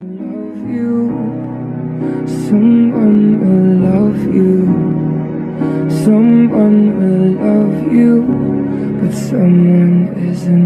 Love you. Someone will love you. Someone will love you. But someone isn't